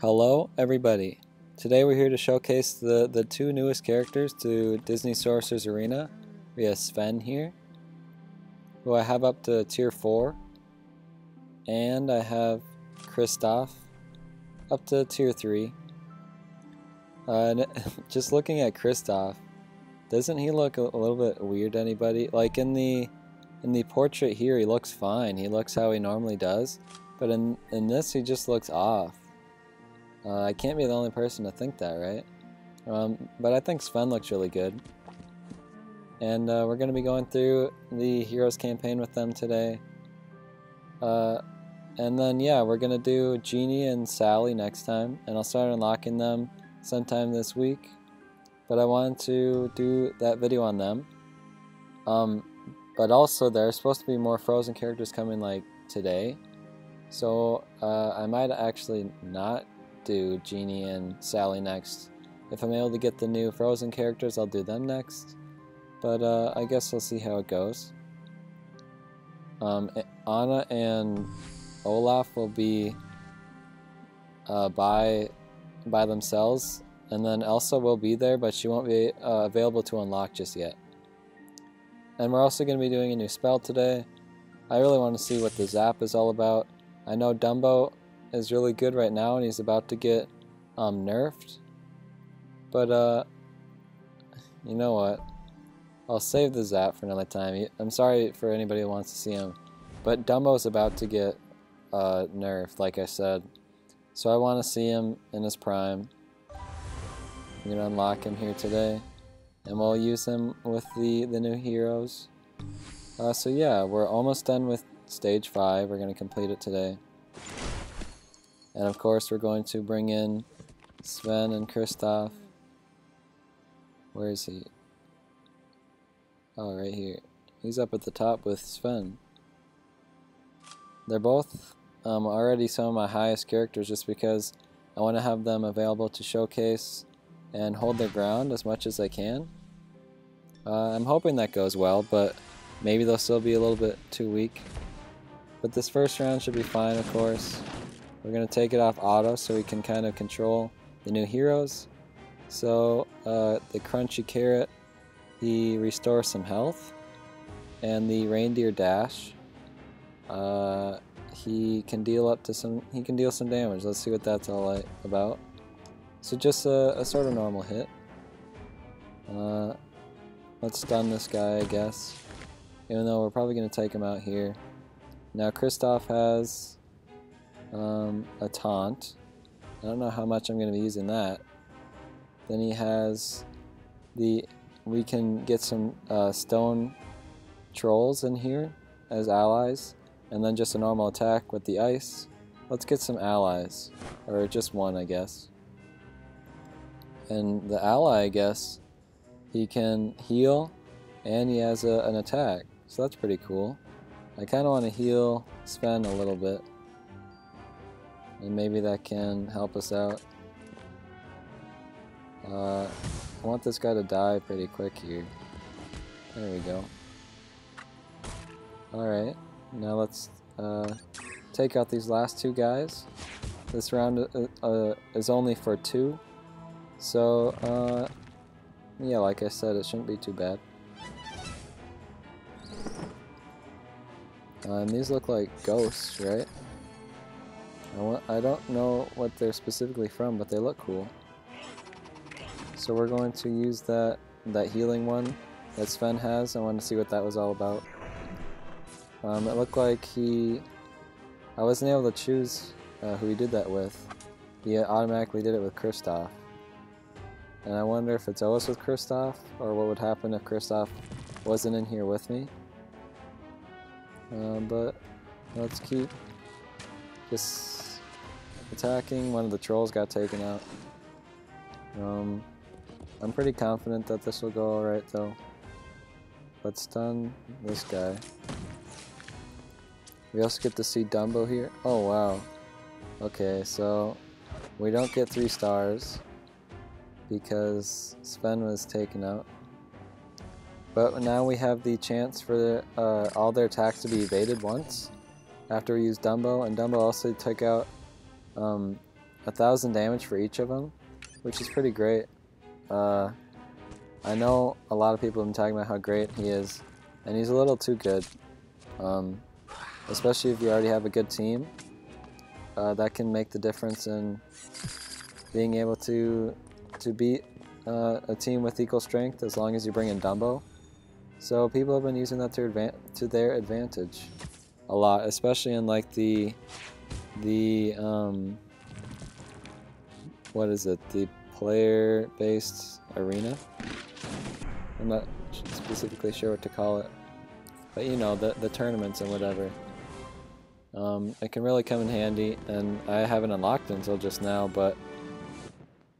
Hello, everybody. Today we're here to showcase the, the two newest characters to Disney Sorcerer's Arena. We have Sven here, who I have up to tier 4, and I have Kristoff up to tier 3. Uh, and just looking at Kristoff, doesn't he look a, a little bit weird to anybody? Like in the in the portrait here, he looks fine. He looks how he normally does. But in, in this, he just looks off. Uh, I can't be the only person to think that, right? Um, but I think Sven looks really good. And uh, we're going to be going through the Heroes campaign with them today. Uh, and then, yeah, we're going to do Genie and Sally next time. And I'll start unlocking them sometime this week. But I wanted to do that video on them. Um, but also, there's supposed to be more Frozen characters coming, like, today. So, uh, I might actually not do Genie and Sally next. If I'm able to get the new Frozen characters, I'll do them next. But uh, I guess we'll see how it goes. Um, Anna and Olaf will be uh, by by themselves, and then Elsa will be there, but she won't be uh, available to unlock just yet. And we're also going to be doing a new spell today. I really want to see what the Zap is all about. I know Dumbo is really good right now, and he's about to get um, nerfed. But, uh, you know what? I'll save the Zap for another time. I'm sorry for anybody who wants to see him. But Dumbo's about to get uh, nerfed, like I said. So I want to see him in his prime. I'm going to unlock him here today. And we'll use him with the, the new heroes. Uh, so yeah, we're almost done with stage 5. We're going to complete it today. And of course we're going to bring in Sven and Kristoff. Where is he? Oh, right here. He's up at the top with Sven. They're both um, already some of my highest characters just because I want to have them available to showcase and hold their ground as much as I can. Uh, I'm hoping that goes well, but maybe they'll still be a little bit too weak. But this first round should be fine, of course. We're going to take it off auto so we can kind of control the new heroes. So uh, the Crunchy Carrot, he restores some health. And the Reindeer Dash, uh, he can deal up to some, he can deal some damage. Let's see what that's all about. So just a, a sort of normal hit. Uh, let's stun this guy, I guess. Even though we're probably going to take him out here. Now Kristoff has um, a taunt. I don't know how much I'm going to be using that. Then he has the, we can get some uh, stone trolls in here as allies, and then just a normal attack with the ice. Let's get some allies, or just one I guess. And the ally I guess, he can heal, and he has a, an attack, so that's pretty cool. I kind of want to heal Sven a little bit and maybe that can help us out. Uh, I want this guy to die pretty quick here. There we go. Alright, now let's uh, take out these last two guys. This round uh, uh is only for two, so uh, yeah, like I said, it shouldn't be too bad. Uh, and these look like ghosts, right? I don't know what they're specifically from, but they look cool. So we're going to use that, that healing one that Sven has. I wanted to see what that was all about. Um, it looked like he... I wasn't able to choose uh, who he did that with. He automatically did it with Kristoff. And I wonder if it's always with Kristoff, or what would happen if Kristoff wasn't in here with me. Uh, but let's keep just attacking. One of the trolls got taken out. Um, I'm pretty confident that this will go alright though. Let's stun this guy. We also get to see Dumbo here. Oh wow. Okay, so we don't get three stars because Sven was taken out. But now we have the chance for uh, all their attacks to be evaded once after we use Dumbo, and Dumbo also took out um, a thousand damage for each of them, which is pretty great. Uh, I know a lot of people have been talking about how great he is, and he's a little too good. Um, especially if you already have a good team. Uh, that can make the difference in being able to to beat uh, a team with equal strength as long as you bring in Dumbo. So people have been using that to, to their advantage a lot, especially in like the the um, what is it? The player-based arena. I'm not specifically sure what to call it, but you know the the tournaments and whatever. Um, it can really come in handy, and I haven't unlocked it until just now, but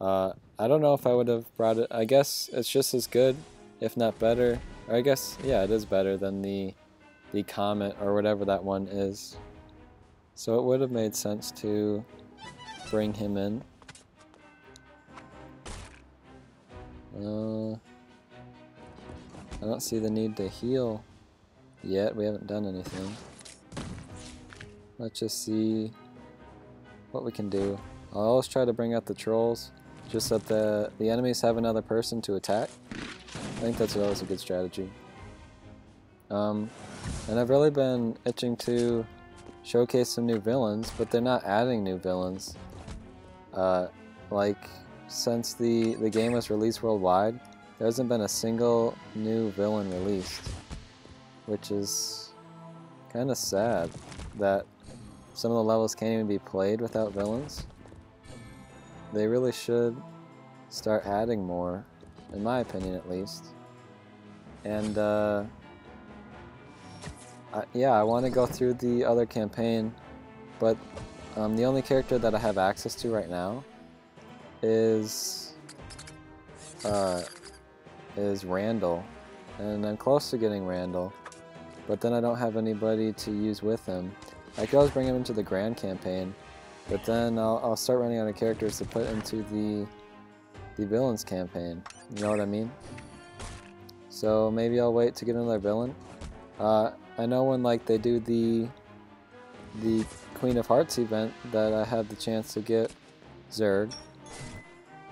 uh, I don't know if I would have brought it. I guess it's just as good, if not better. Or I guess, yeah, it is better than the the Comet or whatever that one is. So it would have made sense to bring him in. Uh, I don't see the need to heal yet. We haven't done anything. Let's just see what we can do. I'll always try to bring out the trolls, just that the, the enemies have another person to attack. I think that's always a good strategy. Um, and I've really been itching to showcase some new villains, but they're not adding new villains. Uh, like, since the, the game was released worldwide, there hasn't been a single new villain released, which is kind of sad that some of the levels can't even be played without villains. They really should start adding more, in my opinion at least. And, uh, I, yeah, I want to go through the other campaign, but um, the only character that I have access to right now is, uh, is Randall. And I'm close to getting Randall, but then I don't have anybody to use with him. I could always bring him into the Grand campaign, but then I'll, I'll start running out of characters to put into the the villains campaign. You know what I mean? So maybe I'll wait to get another villain. Uh, I know when like they do the the Queen of Hearts event that I had the chance to get Zurg.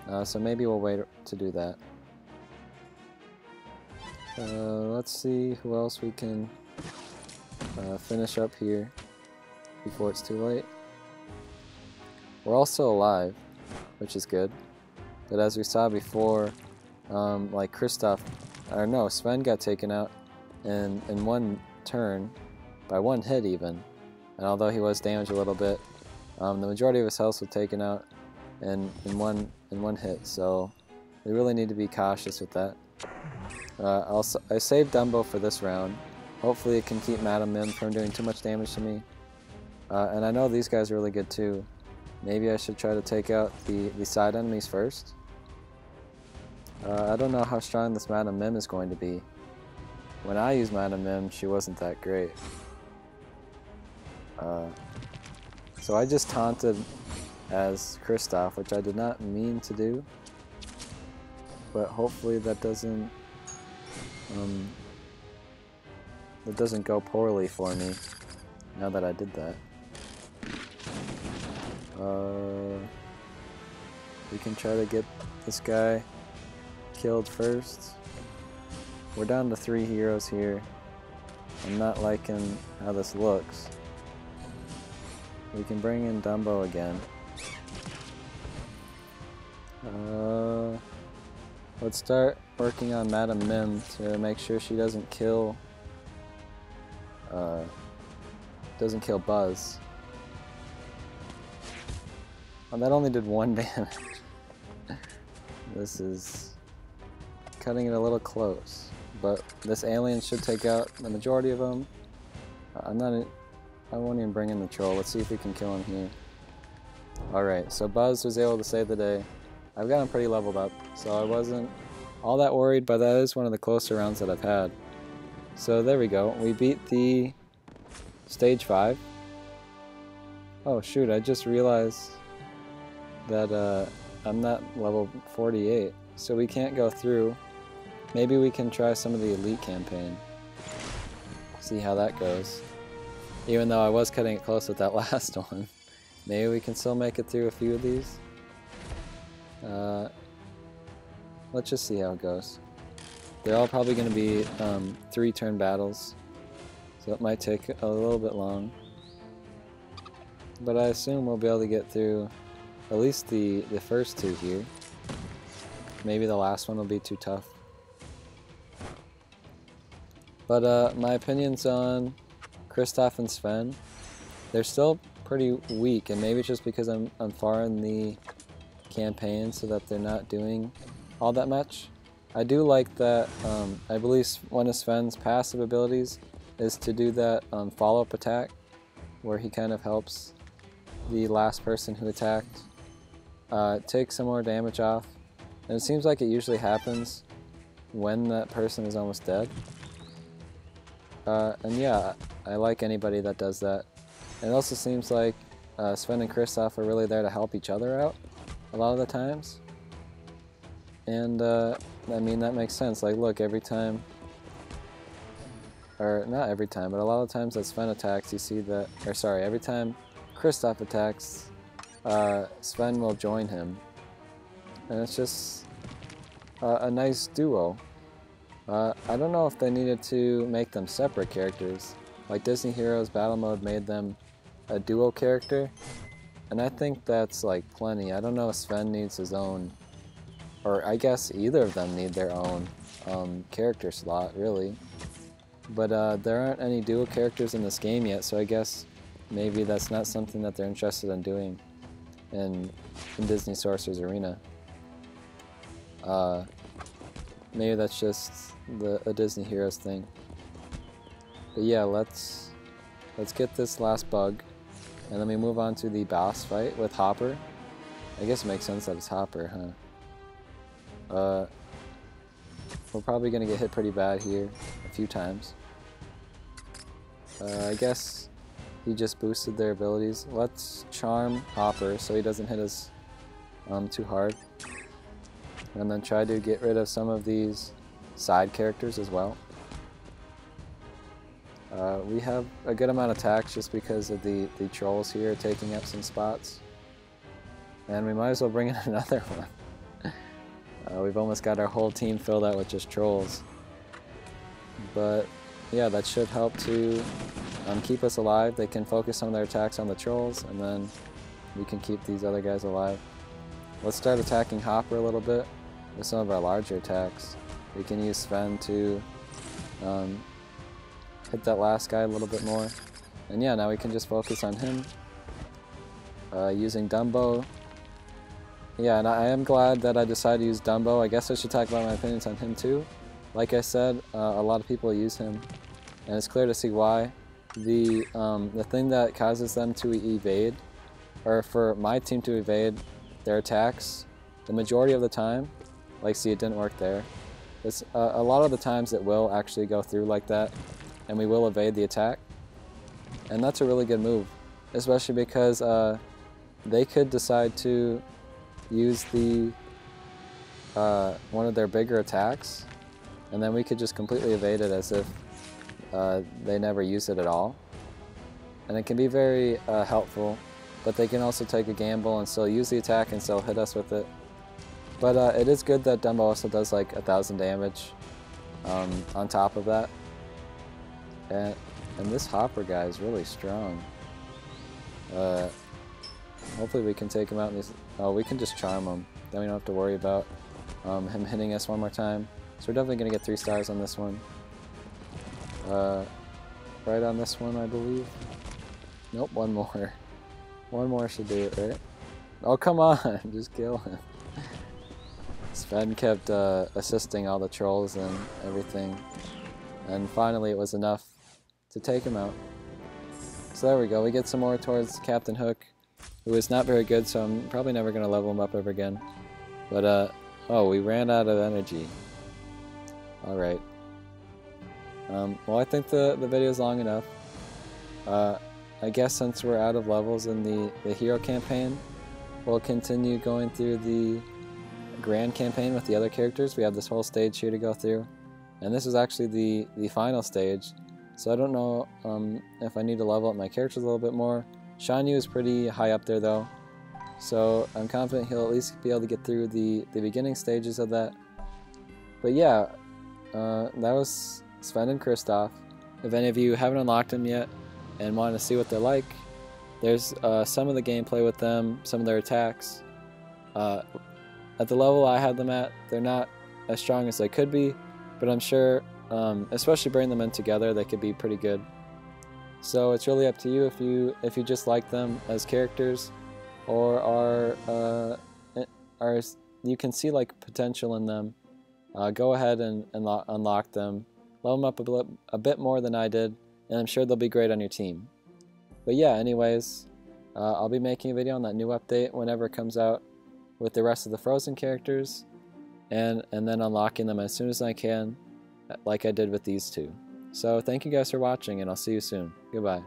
Uh, so maybe we'll wait to do that. Uh, let's see who else we can uh, finish up here before it's too late. We're all still alive, which is good. But as we saw before, um, like Kristoff, or no, Sven got taken out in, in one turn, by one hit even. And although he was damaged a little bit, um, the majority of his health was taken out in, in, one, in one hit, so we really need to be cautious with that. Uh, I'll, I saved Dumbo for this round. Hopefully it can keep Madam Mim from doing too much damage to me. Uh, and I know these guys are really good too. Maybe I should try to take out the, the side enemies first. Uh, I don't know how strong this Madam Mim is going to be. When I used Madam Mim, she wasn't that great. Uh, so I just taunted as Kristoff, which I did not mean to do. But hopefully that doesn't um, that doesn't go poorly for me now that I did that. Uh, we can try to get this guy killed first. We're down to three heroes here. I'm not liking how this looks. We can bring in Dumbo again. Uh, let's start working on Madam Mim to make sure she doesn't kill uh, doesn't kill Buzz. Oh, that only did one damage. this is cutting it a little close. But this alien should take out the majority of them. Uh, I'm not... I won't even bring in the troll. Let's see if we can kill him here. Alright, so Buzz was able to save the day. I've gotten pretty leveled up, so I wasn't all that worried, but that is one of the closer rounds that I've had. So there we go. We beat the stage 5. Oh shoot, I just realized that uh, I'm not level 48, so we can't go through. Maybe we can try some of the Elite campaign. See how that goes. Even though I was cutting it close with that last one. maybe we can still make it through a few of these. Uh, let's just see how it goes. They're all probably going to be um, three turn battles, so it might take a little bit long. But I assume we'll be able to get through at least the, the first two here. Maybe the last one will be too tough. But uh, my opinions on Kristoff and Sven, they're still pretty weak, and maybe just because I'm, I'm far in the campaign so that they're not doing all that much. I do like that, um, I believe one of Sven's passive abilities is to do that um, follow-up attack, where he kind of helps the last person who attacked uh, take some more damage off. And it seems like it usually happens when that person is almost dead. Uh, and yeah, I like anybody that does that. It also seems like uh, Sven and Kristoff are really there to help each other out a lot of the times. And uh, I mean, that makes sense. Like, look, every time, or not every time, but a lot of times that Sven attacks, you see that, or sorry, every time Kristoff attacks, uh, Sven will join him. And it's just a nice duo. Uh, I don't know if they needed to make them separate characters. Like Disney Heroes Battle Mode made them a duo character, and I think that's like plenty. I don't know if Sven needs his own, or I guess either of them need their own um, character slot, really. But uh, there aren't any duo characters in this game yet, so I guess maybe that's not something that they're interested in doing in, in Disney Sorcerer's Arena. Uh, maybe that's just the a Disney Heroes thing. But yeah, let's let's get this last bug, and then we move on to the boss fight with Hopper. I guess it makes sense that it's Hopper, huh? Uh, we're probably gonna get hit pretty bad here a few times. Uh, I guess he just boosted their abilities. Let's charm Hopper so he doesn't hit us um, too hard. And then try to get rid of some of these side characters as well. Uh, we have a good amount of attacks just because of the, the trolls here taking up some spots. And we might as well bring in another one. uh, we've almost got our whole team filled out with just trolls. But yeah, that should help to um, keep us alive. They can focus some of their attacks on the trolls, and then we can keep these other guys alive. Let's start attacking Hopper a little bit with some of our larger attacks. We can use Sven to um, hit that last guy a little bit more. And yeah, now we can just focus on him. Uh, using Dumbo. Yeah, and I am glad that I decided to use Dumbo. I guess I should talk about my opinions on him too. Like I said, uh, a lot of people use him, and it's clear to see why. The, um, the thing that causes them to evade, or for my team to evade their attacks, the majority of the time, like see it didn't work there, it's, uh, a lot of the times it will actually go through like that, and we will evade the attack. And that's a really good move, especially because uh, they could decide to use the uh, one of their bigger attacks and then we could just completely evade it as if uh, they never use it at all. And it can be very uh, helpful, but they can also take a gamble and still use the attack and still hit us with it. But uh, it is good that Dumbo also does like a thousand damage um, on top of that. And, and this Hopper guy is really strong. Uh, hopefully we can take him out in these... Oh, we can just charm him. Then we don't have to worry about um, him hitting us one more time. So we're definitely going to get three stars on this one. Uh, right on this one, I believe. Nope, one more. One more should do it, right? Oh, come on! Just kill him. Sven kept uh, assisting all the trolls and everything. And finally it was enough to take him out. So there we go, we get some more towards Captain Hook, who is not very good, so I'm probably never going to level him up ever again. But, uh, oh, we ran out of energy. Alright. Um, well, I think the, the video is long enough. Uh, I guess since we're out of levels in the, the hero campaign, we'll continue going through the grand campaign with the other characters. We have this whole stage here to go through. And this is actually the, the final stage. So I don't know um, if I need to level up my characters a little bit more, Shan Yu is pretty high up there though, so I'm confident he'll at least be able to get through the, the beginning stages of that. But yeah, uh, that was Sven and Kristoff. If any of you haven't unlocked them yet and want to see what they're like, there's uh, some of the gameplay with them, some of their attacks. Uh, at the level I had them at, they're not as strong as they could be, but I'm sure, um, especially bringing them in together, they could be pretty good. So it's really up to you if you if you just like them as characters, or are uh, eh, are you can see like potential in them. Uh, go ahead and, and unlock them, level them up a bit, a bit more than I did, and I'm sure they'll be great on your team. But yeah, anyways, uh, I'll be making a video on that new update whenever it comes out with the rest of the Frozen characters, and, and then unlocking them as soon as I can, like I did with these two. So thank you guys for watching, and I'll see you soon. Goodbye.